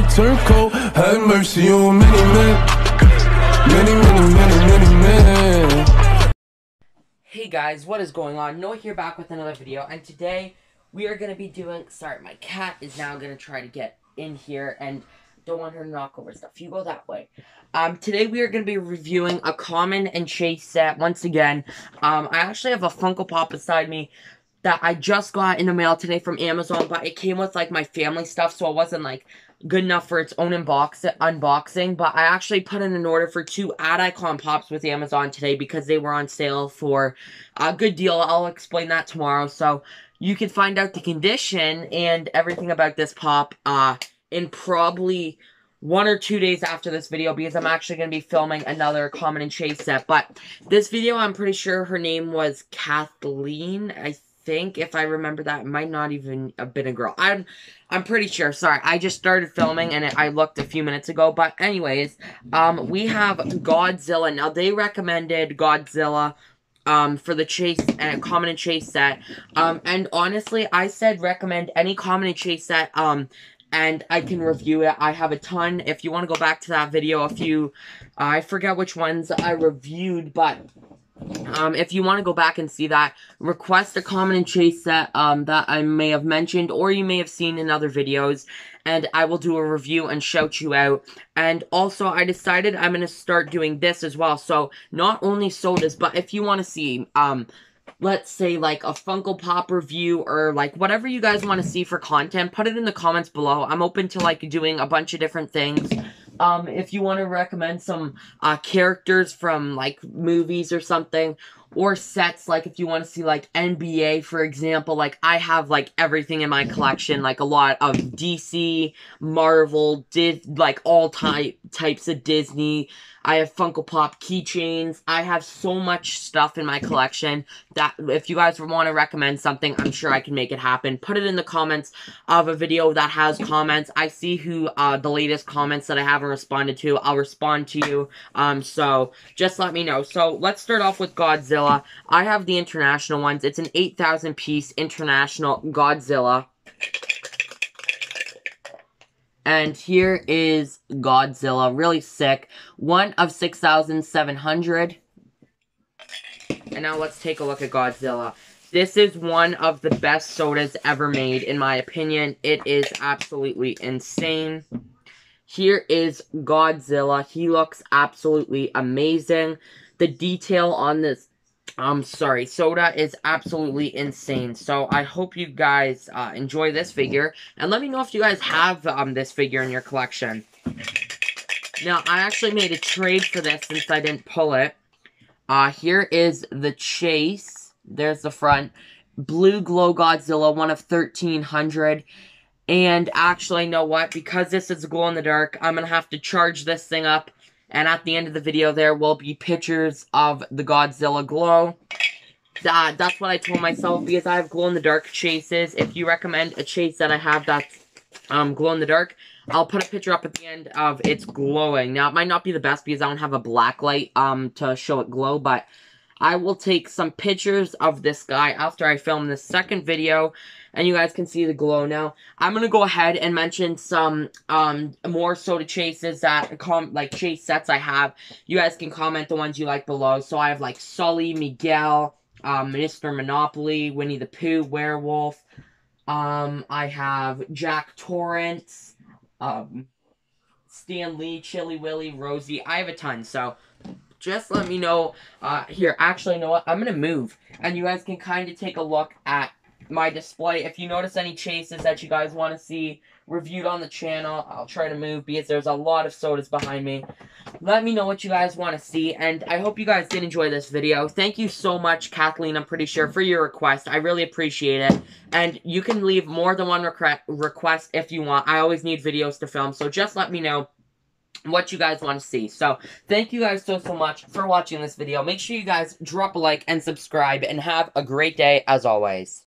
heart turned cold. Mercy on many men. Many, many, many, many men. Hey guys, what is going on? Noah here back with another video, and today we are going to be doing, sorry, my cat is now going to try to get in here, and don't want her to knock over stuff. You go that way. Um, today we are going to be reviewing a Common and Chase set once again. Um, I actually have a Funko Pop beside me that I just got in the mail today from Amazon, but it came with, like, my family stuff, so it wasn't, like, good enough for its own unbox unboxing, but I actually put in an order for two Ad Icon Pops with Amazon today because they were on sale for a good deal. I'll explain that tomorrow, so you can find out the condition and everything about this pop uh, in probably one or two days after this video because I'm actually going to be filming another Common and Chase set. But this video, I'm pretty sure her name was Kathleen, I think, if I remember that. It might not even have been a girl. I'm, I'm pretty sure. Sorry, I just started filming and I looked a few minutes ago. But anyways, um, we have Godzilla. Now, they recommended Godzilla um, for the chase and uh, common and chase set. Um, and honestly, I said recommend any common and chase set. Um, and I can review it. I have a ton. If you want to go back to that video, a few, uh, I forget which ones I reviewed, but um, if you want to go back and see that, request a common and chase set um, that I may have mentioned or you may have seen in other videos, and I will do a review and shout you out. And also, I decided I'm going to start doing this as well. So, not only sodas, but if you want to see, um, let's say, like, a Funko Pop review or, like, whatever you guys want to see for content, put it in the comments below. I'm open to, like, doing a bunch of different things. Um, if you want to recommend some uh, characters from like movies or something, or sets like if you want to see like NBA for example like I have like everything in my collection like a lot of DC Marvel did like all type types of Disney. I have Funko Pop keychains. I have so much stuff in my collection that if you guys want to recommend something I'm sure I can make it happen. Put it in the comments of a video that has comments. I see who uh, the latest comments that I haven't responded to. I'll respond to you. Um so just let me know. So let's start off with Godzilla Godzilla. I have the international ones. It's an 8,000 piece international Godzilla. And here is Godzilla. Really sick. One of 6,700. And now let's take a look at Godzilla. This is one of the best sodas ever made, in my opinion. It is absolutely insane. Here is Godzilla. He looks absolutely amazing. The detail on this I'm sorry, soda is absolutely insane. So I hope you guys uh, enjoy this figure. And let me know if you guys have um, this figure in your collection. Now, I actually made a trade for this since I didn't pull it. Uh, here is the chase. There's the front. Blue Glow Godzilla, one of 1,300. And actually, you know what? Because this is glow-in-the-dark, I'm going to have to charge this thing up and at the end of the video, there will be pictures of the Godzilla glow. Uh, that's what I told myself because I have glow-in-the-dark chases. If you recommend a chase that I have that's um, glow-in-the-dark, I'll put a picture up at the end of it's glowing. Now, it might not be the best because I don't have a black light um, to show it glow, but I will take some pictures of this guy after I film this second video and you guys can see the glow now. I'm gonna go ahead and mention some um more soda chases that com like chase sets I have. You guys can comment the ones you like below. So I have like Sully, Miguel, um, Mr. Monopoly, Winnie the Pooh, Werewolf. Um, I have Jack Torrance, um, Stan Lee, Chilly Willy, Rosie. I have a ton, so just let me know. Uh, here, actually, you know what? I'm gonna move, and you guys can kind of take a look at my display. If you notice any chases that you guys want to see reviewed on the channel, I'll try to move because there's a lot of sodas behind me. Let me know what you guys want to see, and I hope you guys did enjoy this video. Thank you so much, Kathleen, I'm pretty sure, for your request. I really appreciate it, and you can leave more than one request if you want. I always need videos to film, so just let me know what you guys want to see. So, thank you guys so, so much for watching this video. Make sure you guys drop a like and subscribe, and have a great day as always.